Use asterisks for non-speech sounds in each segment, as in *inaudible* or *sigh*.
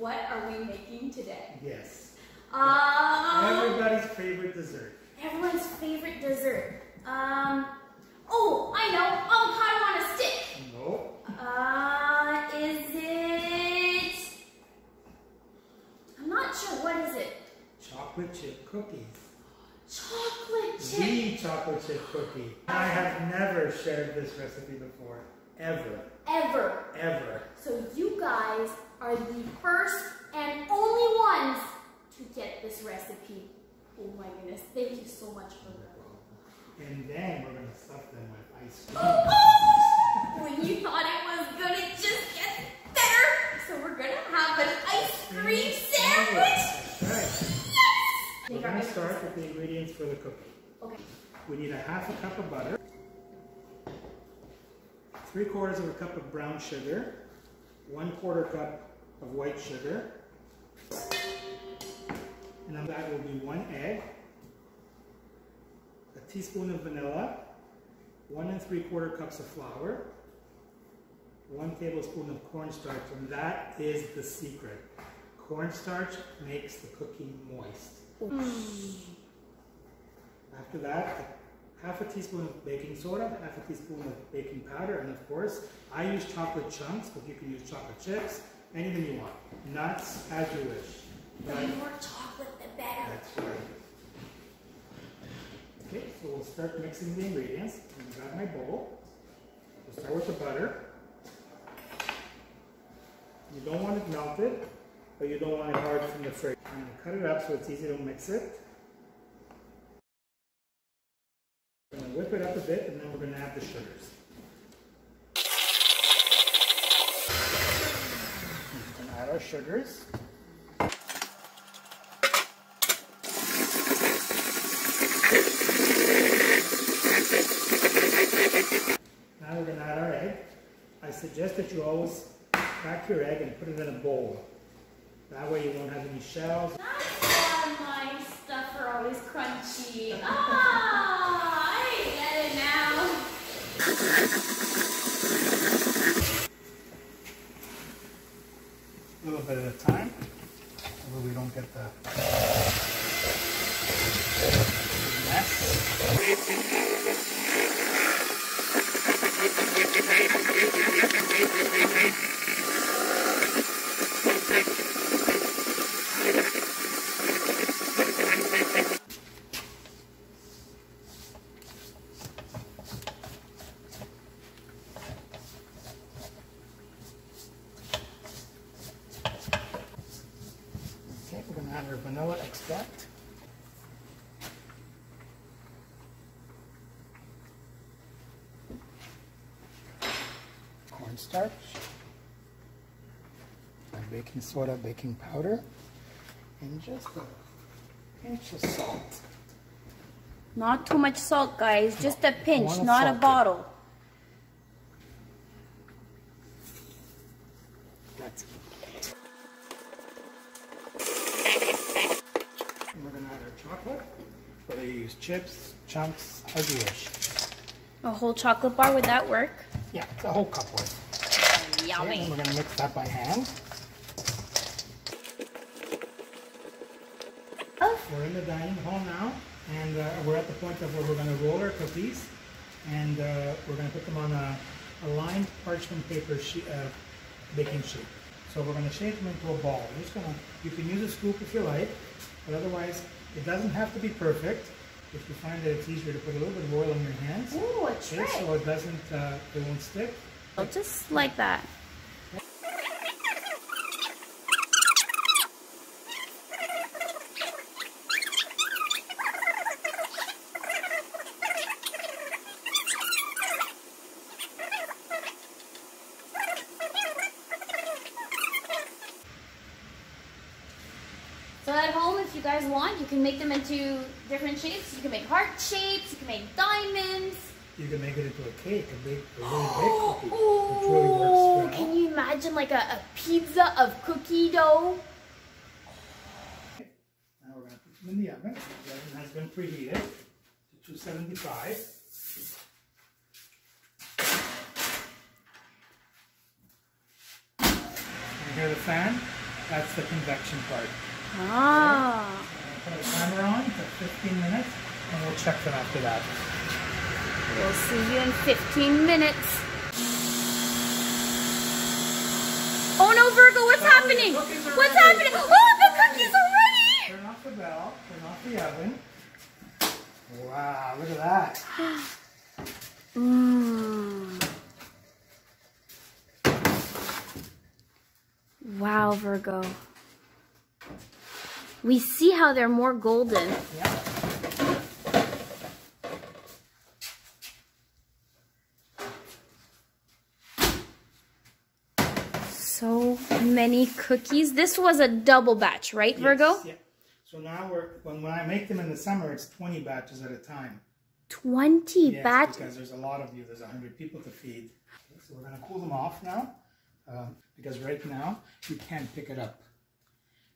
What are we making today? Yes. Um, Everybody's favorite dessert. everyone's favorite dessert. Um, oh, I know, avocado on a stick. No. Uh, is it? I'm not sure. What is it? Chocolate chip cookies. Chocolate chip. The chocolate chip cookie. I have never shared this recipe before. Ever. Ever. Ever. So you guys are the first and only ones to get this recipe. Oh my goodness! Thank you so much for that. And then we're gonna stuff them with ice cream. Oh, when you thought it was gonna just get better, so we're gonna have an ice cream sandwich. Right. We're gonna start with the ingredients for the cookie. Okay. We need a half a cup of butter, three quarters of a cup of brown sugar, one quarter cup of white sugar, and then that will be one egg, a teaspoon of vanilla, one and three quarter cups of flour, one tablespoon of cornstarch, and that is the secret. Cornstarch makes the cookie moist. Mm. After that, half a teaspoon of baking soda, half a teaspoon of baking powder, and of course, I use chocolate chunks, but you can use chocolate chips, anything you want. Nuts, as you wish. The more chocolate, the better. that's right. Okay, so we'll start mixing the ingredients. I've got my bowl. We'll start with the butter. You don't want it melted, but you don't want it hard from the fridge. I'm gonna cut it up so it's easy to mix it. Add the sugars. We're add our sugars. Now we're gonna add our egg. I suggest that you always crack your egg and put it in a bowl. That way you won't have any shells. That's why my stuff are always crunchy. *laughs* Ah, I get it now. A little bit at a time, so we don't get the mess. Okay, we're gonna add our vanilla extract. Cornstarch. And baking soda, baking powder, and just a pinch of salt. Not too much salt, guys. Just a pinch, not a it. bottle. That's it. And we're gonna add our chocolate, whether you use chips, chunks, as you wish. A whole chocolate bar, would that work? Yeah, it's a whole cup worth. Okay, and we're gonna mix that by hand. Oh. We're in the dining hall now, and uh, we're at the point of where we're gonna roll our cookies, and uh, we're gonna put them on a, a lined parchment paper sheet, uh, baking sheet. So we're gonna shape them into a ball. We're just gonna, you can use a scoop if you like, but otherwise, it doesn't have to be perfect. If you find that it's easier to put a little bit of oil on your hands, Ooh, a trick. so it doesn't, uh, it won't stick. Just like that. So at home, if you guys want, you can make them into different shapes. You can make heart shapes, you can make diamonds. You can make it into a cake, a big, a really big *gasps* cookie, which Oh, really works well. can you imagine like a, a pizza of cookie dough? Now we're going to put them in the oven. The oven has been preheated to 275. You hear the fan? That's the convection part. Ah. Put a timer on for 15 minutes, and we'll check them after that. We'll see you in 15 minutes. Oh no, Virgo, what's Oh, happening? the cookies are What's ready. happening? Oh, the cookies are ready! Turn off the bell, turn off the oven. Wow, look at that. Mmm. *gasps* Wow, Virgo. We see how they're more golden. Yeah. So many cookies. This was a double batch, right, Virgo? Yes, yeah. So now we're, when, when I make them in the summer, it's 20 batches at a time. 20 Yes, batch. because there's a lot of you. There's 100 people to feed. Okay, so we're going to cool them off now, um, because right now you can't pick it up.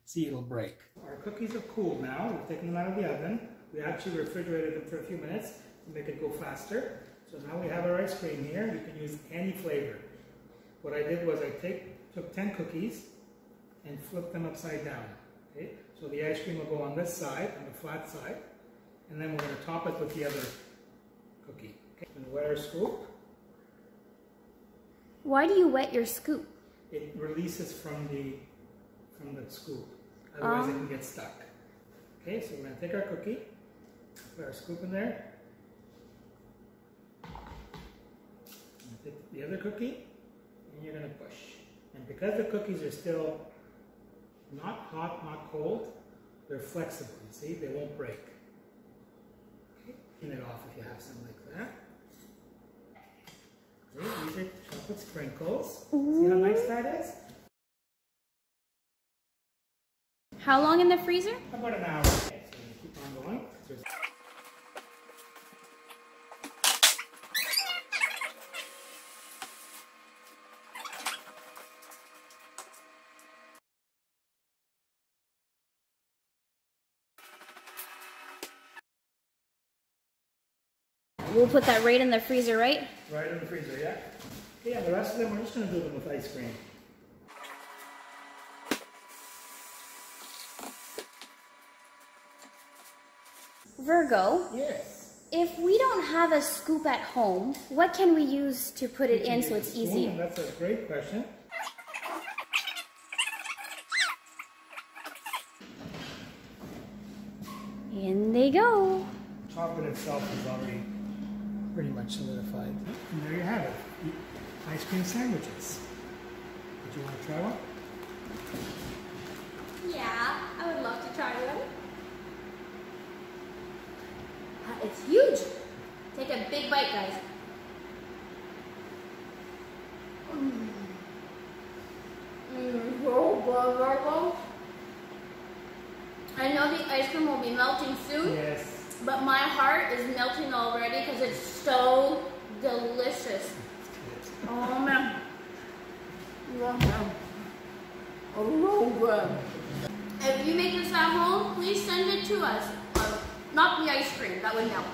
See, it'll break. Our cookies are cool now. We've taken them out of the oven. We actually refrigerated them for a few minutes to make it go faster. So now we have our ice cream here. You can use any flavor. What I did was I take, took 10 cookies and flipped them upside down. Okay, so the ice cream will go on this side, on the flat side, and then we're going to top it with the other cookie. Okay, and wet our scoop. Why do you wet your scoop? It releases from the from the scoop. Otherwise, it Oh. Um, can get stuck. Okay, so we're going to take our cookie, put our scoop in there. And take the other cookie, and you're going to push. And because the cookies are still not hot, not cold, they're flexible. You see, they won't break. Okay, clean it off if you have some like that. Okay, these are chocolate sprinkles. See how nice that is? How long in the freezer? About an hour. So keep on going. There's- We'll put that right in the freezer, right? Right in the freezer, yeah? Yeah, the rest of them, we're just gonna do them with ice cream. Virgo, Yes. if we don't have a scoop at home, what can we use to put it in so it's easy? That's a great question. In they go. Chocolate itself is already pretty much solidified. And there you have it. Ice cream sandwiches. Did you want to try one? Yeah, I would love to try one. Uh, It's huge. Take a big bite, guys. So I know the ice cream will be melting soon, Yes. but my heart is melting already because it's so delicious. Oh man. Yeah. Oh, good. If you make this at home, please send it to us not the ice cream, that would help.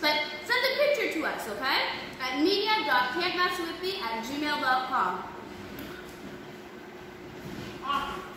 But send a picture to us, okay? At media.campmassawippi at gmail.com. Awesome.